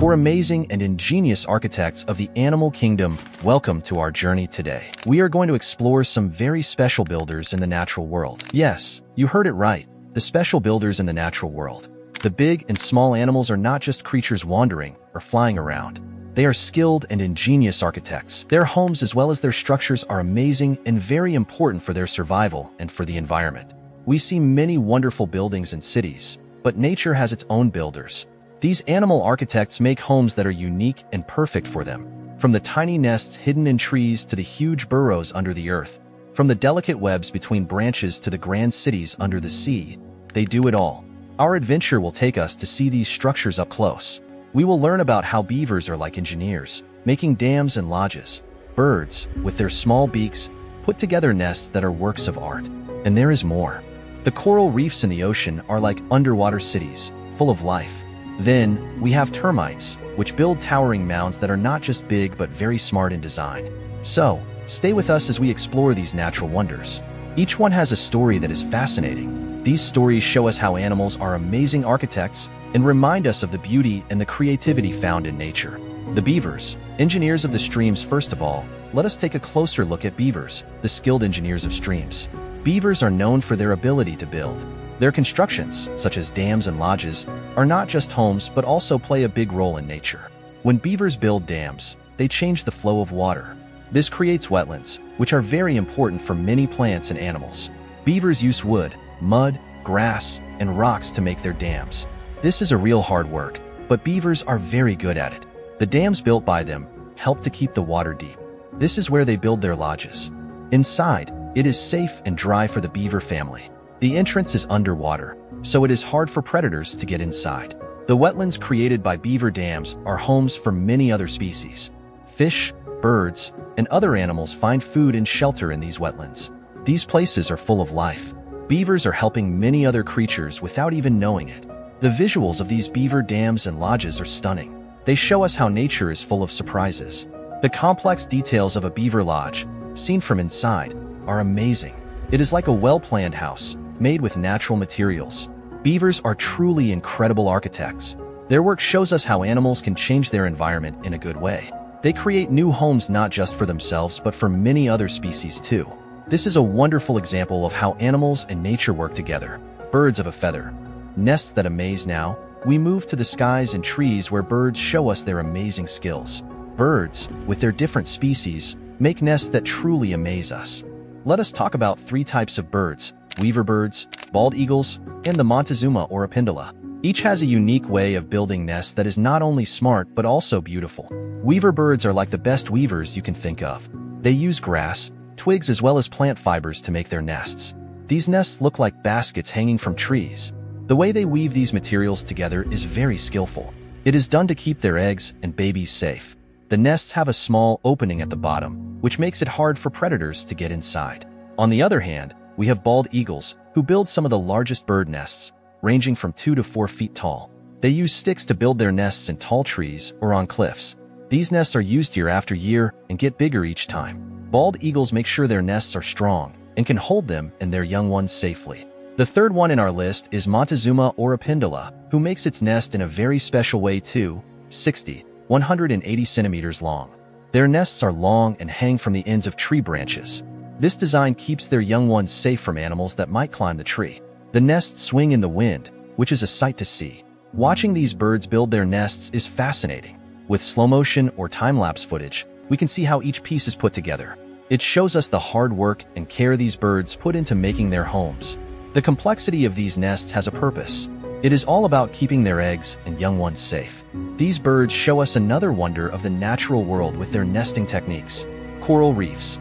For amazing and ingenious architects of the animal kingdom, welcome to our journey today. We are going to explore some very special builders in the natural world. Yes, you heard it right, the special builders in the natural world. The big and small animals are not just creatures wandering or flying around. They are skilled and ingenious architects. Their homes as well as their structures are amazing and very important for their survival and for the environment. We see many wonderful buildings and cities, but nature has its own builders. These animal architects make homes that are unique and perfect for them. From the tiny nests hidden in trees to the huge burrows under the earth, from the delicate webs between branches to the grand cities under the sea, they do it all. Our adventure will take us to see these structures up close. We will learn about how beavers are like engineers, making dams and lodges. Birds, with their small beaks, put together nests that are works of art. And there is more. The coral reefs in the ocean are like underwater cities, full of life. Then, we have termites, which build towering mounds that are not just big but very smart in design. So, stay with us as we explore these natural wonders. Each one has a story that is fascinating. These stories show us how animals are amazing architects and remind us of the beauty and the creativity found in nature. The beavers, engineers of the streams first of all, let us take a closer look at beavers, the skilled engineers of streams. Beavers are known for their ability to build, their constructions, such as dams and lodges, are not just homes but also play a big role in nature. When beavers build dams, they change the flow of water. This creates wetlands, which are very important for many plants and animals. Beavers use wood, mud, grass, and rocks to make their dams. This is a real hard work, but beavers are very good at it. The dams built by them help to keep the water deep. This is where they build their lodges. Inside, it is safe and dry for the beaver family. The entrance is underwater, so it is hard for predators to get inside. The wetlands created by beaver dams are homes for many other species. Fish, birds, and other animals find food and shelter in these wetlands. These places are full of life. Beavers are helping many other creatures without even knowing it. The visuals of these beaver dams and lodges are stunning. They show us how nature is full of surprises. The complex details of a beaver lodge, seen from inside, are amazing. It is like a well-planned house, made with natural materials. Beavers are truly incredible architects. Their work shows us how animals can change their environment in a good way. They create new homes not just for themselves but for many other species too. This is a wonderful example of how animals and nature work together. Birds of a feather. Nests that amaze now. We move to the skies and trees where birds show us their amazing skills. Birds, with their different species, make nests that truly amaze us. Let us talk about three types of birds, weaver birds, bald eagles, and the Montezuma oropendola. Each has a unique way of building nests that is not only smart but also beautiful. Weaver birds are like the best weavers you can think of. They use grass, twigs as well as plant fibers to make their nests. These nests look like baskets hanging from trees. The way they weave these materials together is very skillful. It is done to keep their eggs and babies safe. The nests have a small opening at the bottom, which makes it hard for predators to get inside. On the other hand, we have bald eagles, who build some of the largest bird nests, ranging from 2 to 4 feet tall. They use sticks to build their nests in tall trees or on cliffs. These nests are used year after year and get bigger each time. Bald eagles make sure their nests are strong and can hold them and their young ones safely. The third one in our list is Montezuma oropendola, who makes its nest in a very special way too, 60, 180 centimeters long. Their nests are long and hang from the ends of tree branches, this design keeps their young ones safe from animals that might climb the tree. The nests swing in the wind, which is a sight to see. Watching these birds build their nests is fascinating. With slow motion or time-lapse footage, we can see how each piece is put together. It shows us the hard work and care these birds put into making their homes. The complexity of these nests has a purpose. It is all about keeping their eggs and young ones safe. These birds show us another wonder of the natural world with their nesting techniques. Coral reefs.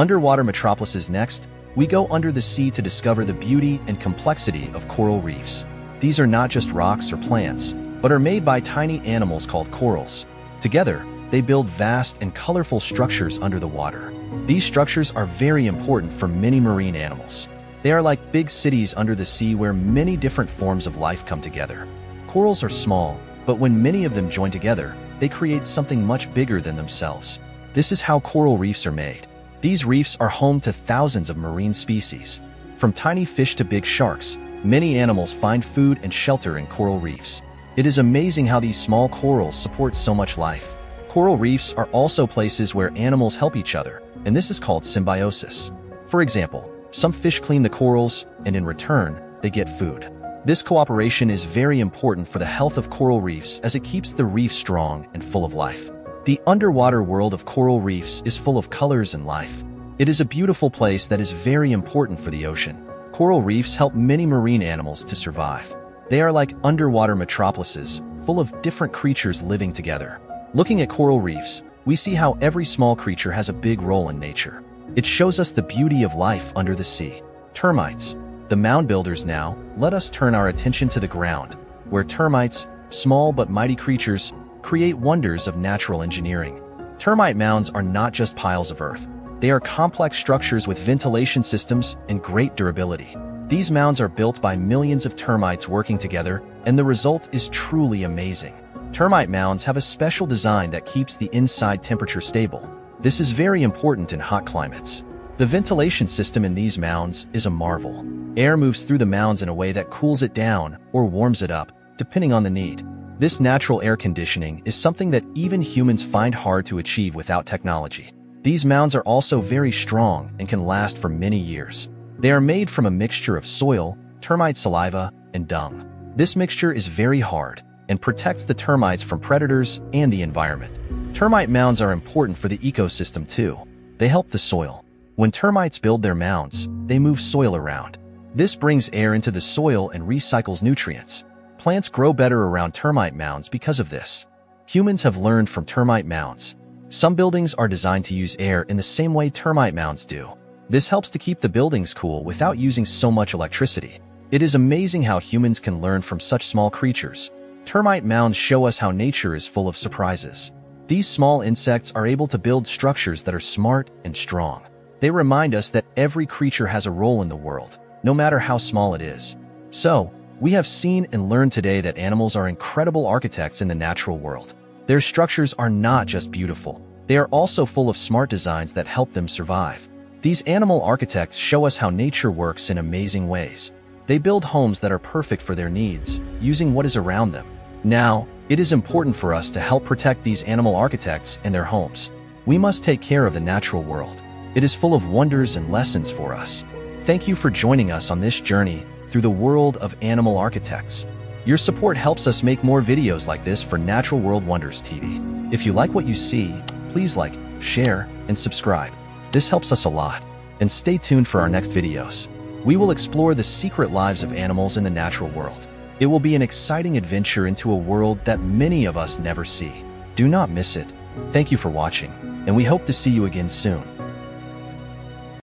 Underwater metropolises next, we go under the sea to discover the beauty and complexity of coral reefs. These are not just rocks or plants, but are made by tiny animals called corals. Together, they build vast and colorful structures under the water. These structures are very important for many marine animals. They are like big cities under the sea where many different forms of life come together. Corals are small, but when many of them join together, they create something much bigger than themselves. This is how coral reefs are made. These reefs are home to thousands of marine species. From tiny fish to big sharks, many animals find food and shelter in coral reefs. It is amazing how these small corals support so much life. Coral reefs are also places where animals help each other, and this is called symbiosis. For example, some fish clean the corals, and in return, they get food. This cooperation is very important for the health of coral reefs as it keeps the reef strong and full of life. The underwater world of coral reefs is full of colors and life. It is a beautiful place that is very important for the ocean. Coral reefs help many marine animals to survive. They are like underwater metropolises, full of different creatures living together. Looking at coral reefs, we see how every small creature has a big role in nature. It shows us the beauty of life under the sea. Termites, the mound builders now, let us turn our attention to the ground, where termites, small but mighty creatures, create wonders of natural engineering. Termite mounds are not just piles of earth. They are complex structures with ventilation systems and great durability. These mounds are built by millions of termites working together, and the result is truly amazing. Termite mounds have a special design that keeps the inside temperature stable. This is very important in hot climates. The ventilation system in these mounds is a marvel. Air moves through the mounds in a way that cools it down or warms it up, depending on the need. This natural air conditioning is something that even humans find hard to achieve without technology. These mounds are also very strong and can last for many years. They are made from a mixture of soil, termite saliva, and dung. This mixture is very hard and protects the termites from predators and the environment. Termite mounds are important for the ecosystem too. They help the soil, when termites build their mounds, they move soil around. This brings air into the soil and recycles nutrients. Plants grow better around termite mounds because of this. Humans have learned from termite mounds. Some buildings are designed to use air in the same way termite mounds do. This helps to keep the buildings cool without using so much electricity. It is amazing how humans can learn from such small creatures. Termite mounds show us how nature is full of surprises. These small insects are able to build structures that are smart and strong. They remind us that every creature has a role in the world, no matter how small it is. So, we have seen and learned today that animals are incredible architects in the natural world. Their structures are not just beautiful, they are also full of smart designs that help them survive. These animal architects show us how nature works in amazing ways. They build homes that are perfect for their needs, using what is around them. Now, it is important for us to help protect these animal architects and their homes. We must take care of the natural world. It is full of wonders and lessons for us. Thank you for joining us on this journey through the world of animal architects. Your support helps us make more videos like this for Natural World Wonders TV. If you like what you see, please like, share, and subscribe. This helps us a lot. And stay tuned for our next videos. We will explore the secret lives of animals in the natural world. It will be an exciting adventure into a world that many of us never see. Do not miss it. Thank you for watching, and we hope to see you again soon.